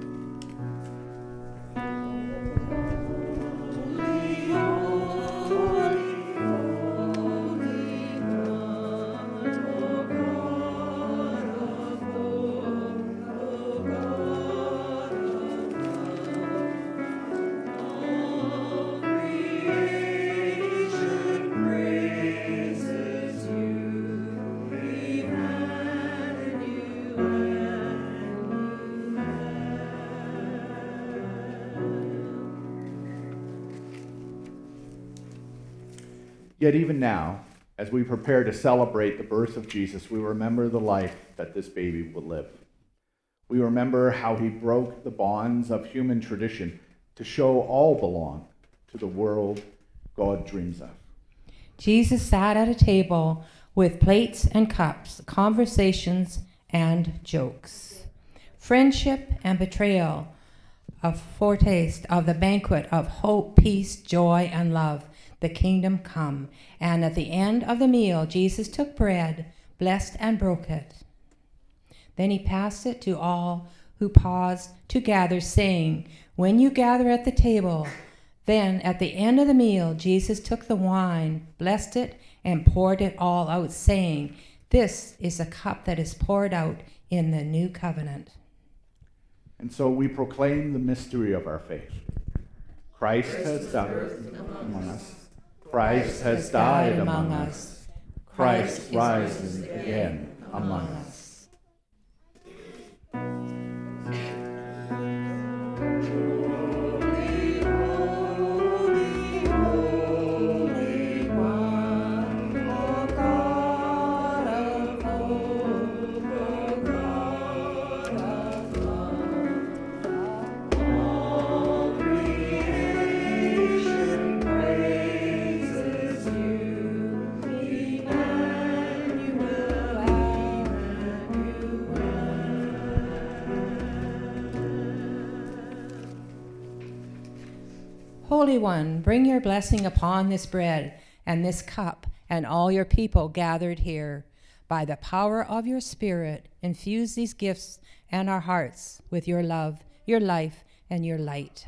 Speaker 1: Yet even now, As we prepare to celebrate the birth of Jesus, we remember the life that this baby will live. We remember how he broke the bonds of human tradition to show all belong to the world God dreams of.
Speaker 5: Jesus sat at a table with plates and cups, conversations and jokes. Friendship and betrayal, a foretaste of the banquet of hope, peace, joy, and love, the kingdom come. And at the end of the meal, Jesus took bread, blessed and broke it. Then he passed it to all who paused to gather, saying, When you gather at the table, then at the end of the meal, Jesus took the wine, blessed it, and poured it all out, saying, This is a cup that is poured out in the new covenant.
Speaker 1: And so we proclaim the mystery of our faith. Christ has died among us. Christ has died among us. Christ rises again among us.
Speaker 5: Holy One, bring your blessing upon this bread and this cup and all your people gathered here. By the power of your Spirit, infuse these gifts and our hearts with your love, your life, and your light.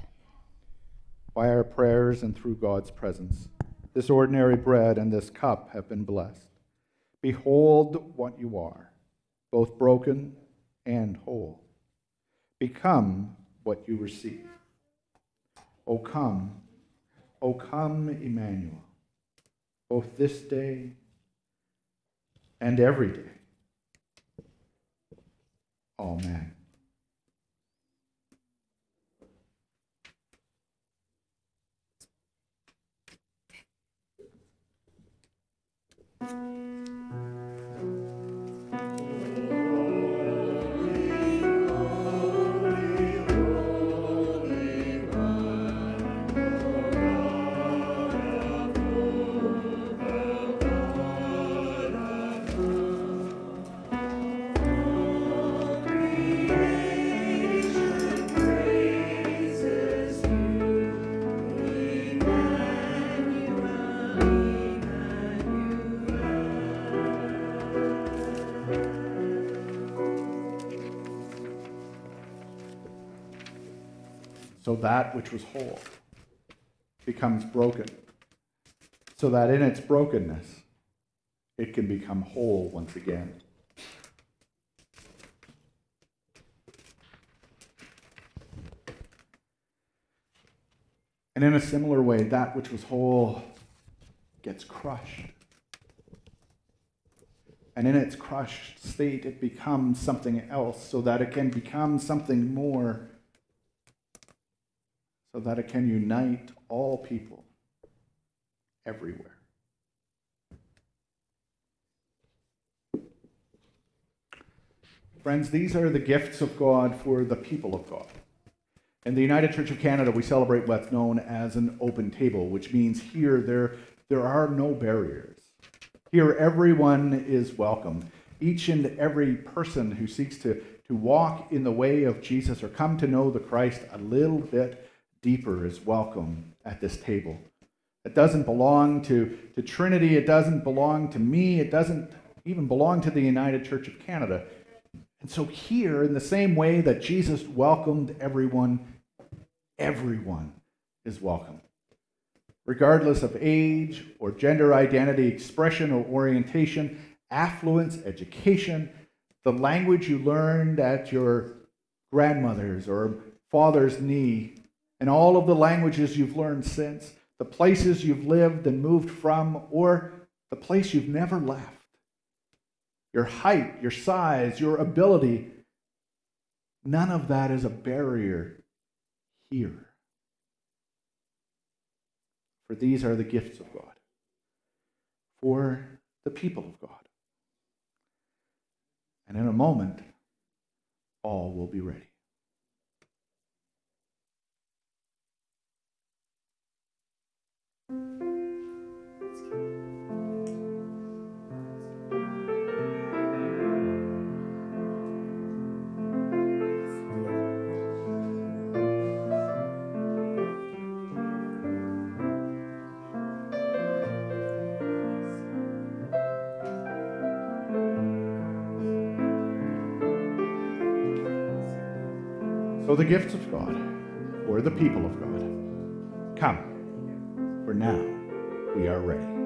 Speaker 1: By our prayers and through God's presence, this ordinary bread and this cup have been blessed. Behold what you are, both broken and whole. Become what you receive. O come, O come, Emmanuel, both this day and every day. Amen. So that which was whole becomes broken, so that in its brokenness it can become whole once again. And in a similar way, that which was whole gets crushed. And in its crushed state, it becomes something else so that it can become something more so that it can unite all people everywhere. Friends, these are the gifts of God for the people of God. In the United Church of Canada, we celebrate what's known as an open table, which means here there, there are no barriers. Here, everyone is welcome. Each and every person who seeks to, to walk in the way of Jesus or come to know the Christ a little bit deeper is welcome at this table. It doesn't belong to, to Trinity. It doesn't belong to me. It doesn't even belong to the United Church of Canada. And so, here, in the same way that Jesus welcomed everyone, everyone is welcome. Regardless of age or gender identity, expression or orientation, affluence, education, the language you learned at your grandmother's or father's knee, and all of the languages you've learned since, the places you've lived and moved from, or the place you've never left. Your height, your size, your ability, none of that is a barrier here. For these are the gifts of God. For the people of God. And in a moment, all will be ready. So the gifts of God, or the people of God, come, now we are ready.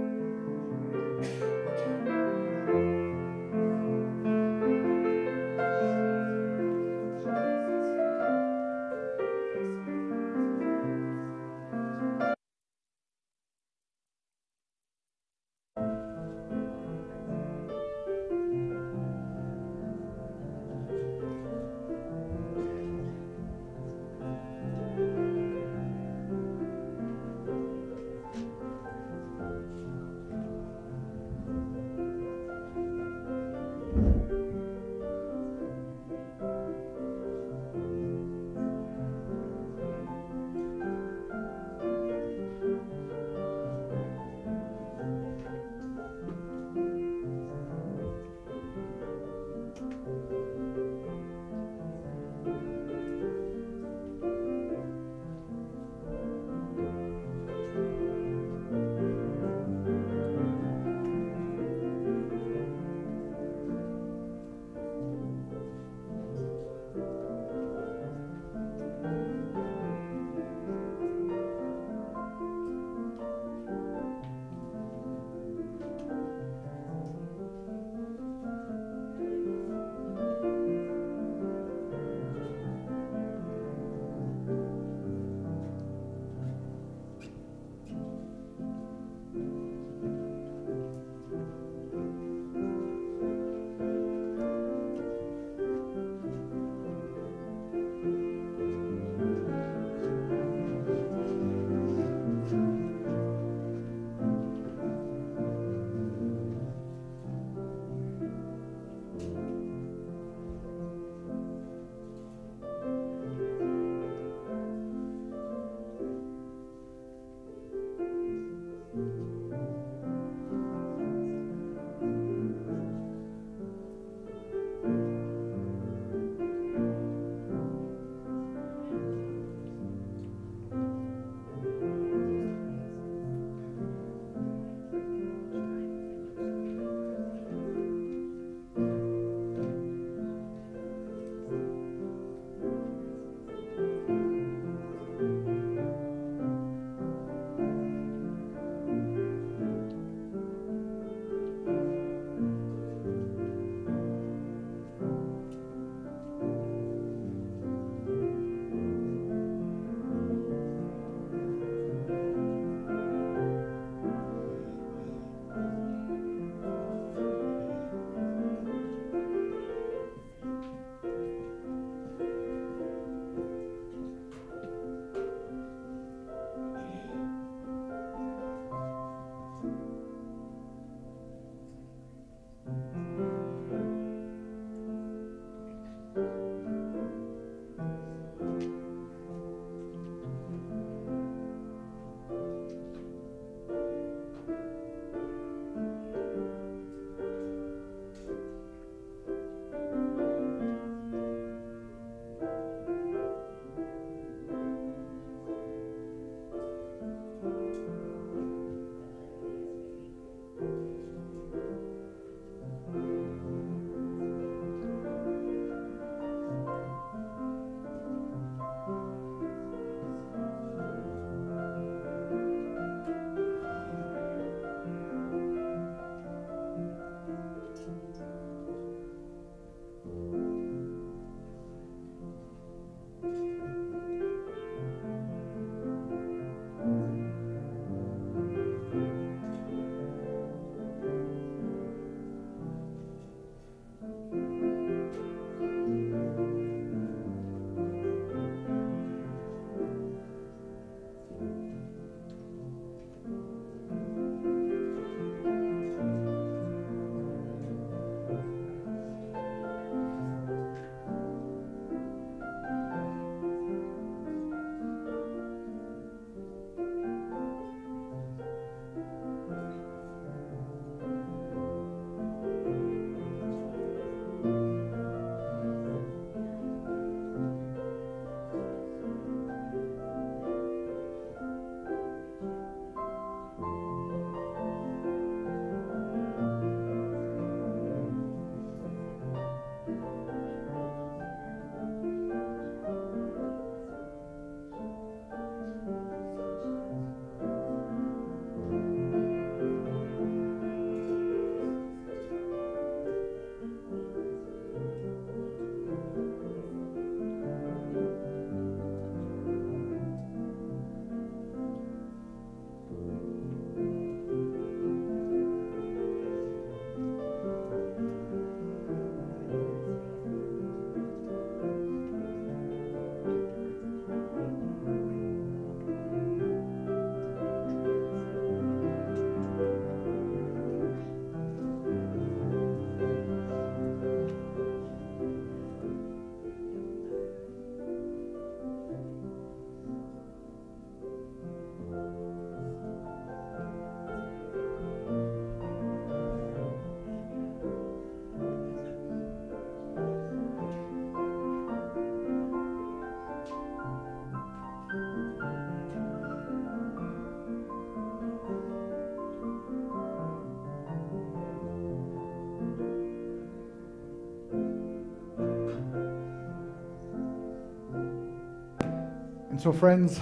Speaker 7: And so, friends,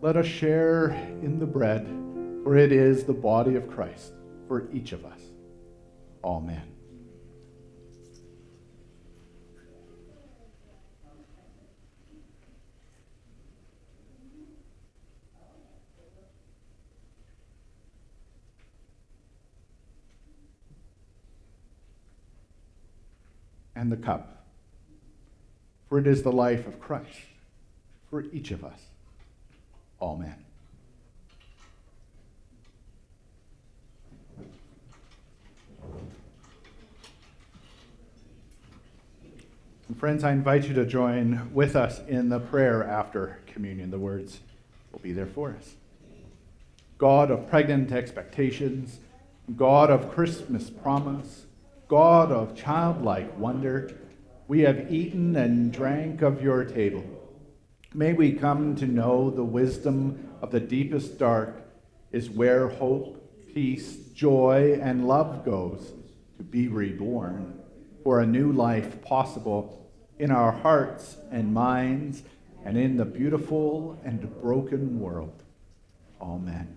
Speaker 7: let us share in the bread, for it is the body of Christ for each of us. Amen. And the cup, for it is the life of Christ for each of us. Amen. And friends, I invite you to join with us in the prayer after communion. The words will be there for us. God of pregnant expectations, God of Christmas promise, God of childlike wonder, we have eaten and drank of your table. May we come to know the wisdom of the deepest dark is where hope, peace, joy, and love goes to be reborn for a new life possible in our hearts and minds and in the beautiful and broken world. Amen.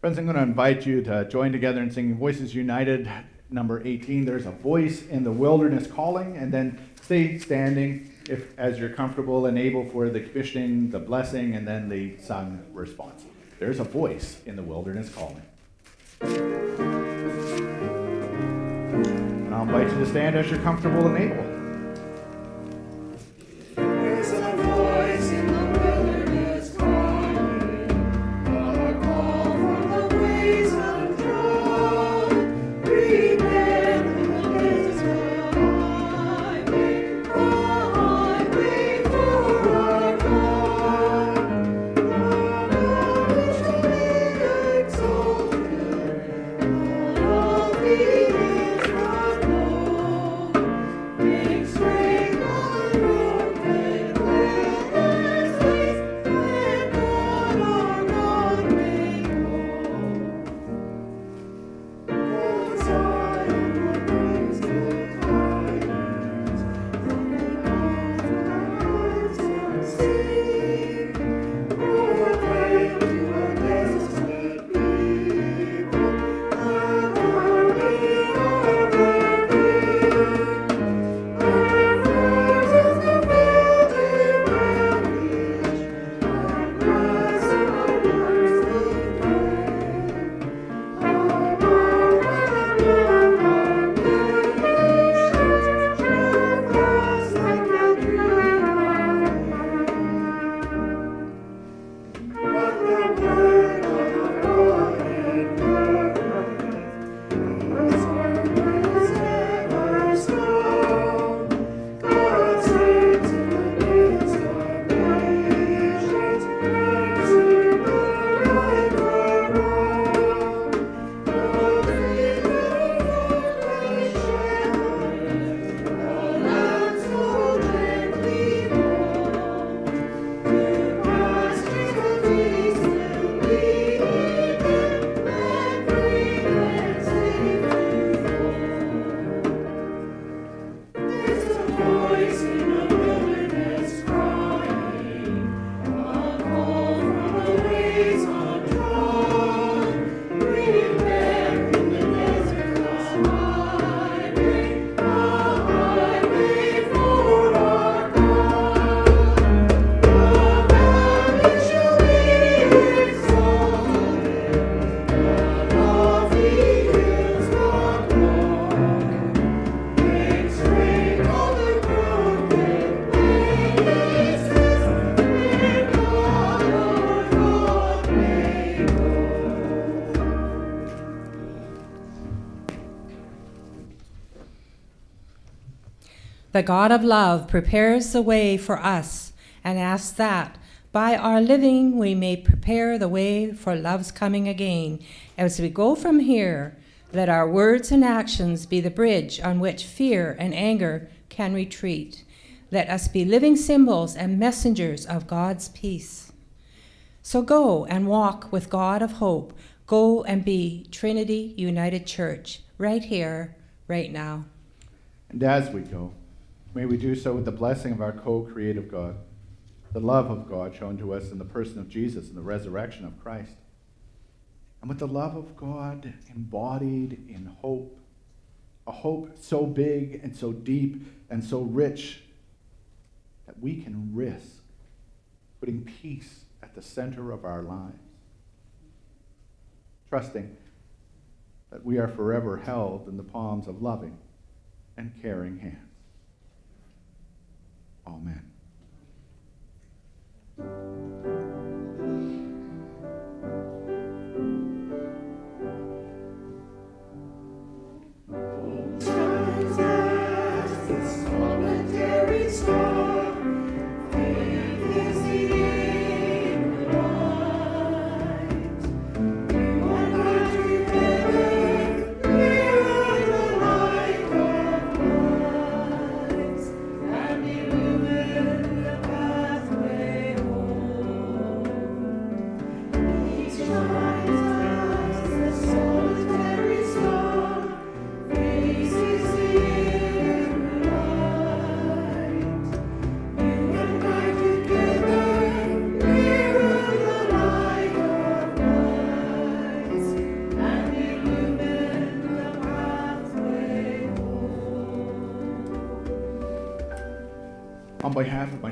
Speaker 7: Friends, I'm going to invite you to join together in singing Voices United, number 18. There's a voice in the wilderness calling, and then stay standing if as you're comfortable and able for the commissioning, the blessing, and then the sung response. There's a voice in the wilderness calling. And I'll invite you to stand as you're comfortable and able.
Speaker 5: The God of love prepares the way for us and asks that by our living we may prepare the way for love's coming again. As we go from here, let our words and actions be the bridge on which fear and anger can retreat. Let us be living symbols and messengers of God's peace. So go and walk with God of hope. Go and be Trinity United Church right here, right now.
Speaker 7: And as we go,
Speaker 1: May we do so with the blessing of our co creative God, the love of God shown to us in the person of Jesus and the resurrection of Christ, and with the love of God embodied in hope, a hope so big and so deep and so rich that we can risk putting peace at the center of our lives, trusting that we are forever held in the palms of loving and caring hands. Amen.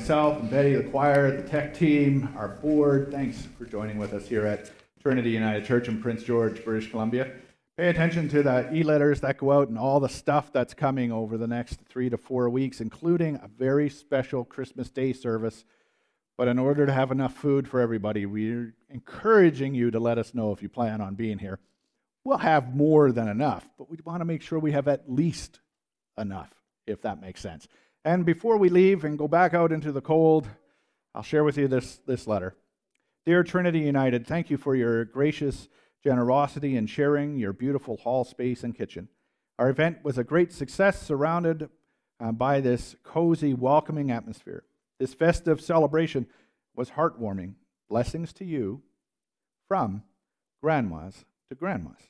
Speaker 1: Myself and Betty, the choir, the tech team, our board, thanks for joining with us here at Trinity United Church in Prince George, British Columbia. Pay attention to the e letters that go out and all the stuff that's coming over the next three to four weeks, including a very special Christmas Day service. But in order to have enough food for everybody, we're encouraging you to let us know if you plan on being here. We'll have more than enough, but we want to make sure we have at least enough, if that makes sense. And before we leave and go back out into the cold, I'll share with you this, this letter. Dear Trinity United, thank you for your gracious generosity in sharing your beautiful hall space and kitchen. Our event was a great success, surrounded uh, by this cozy, welcoming atmosphere. This festive celebration was heartwarming. Blessings to you from grandmas to grandmas.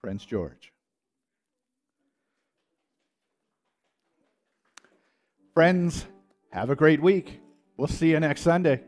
Speaker 1: Prince George. Friends, have a great week. We'll see you next Sunday.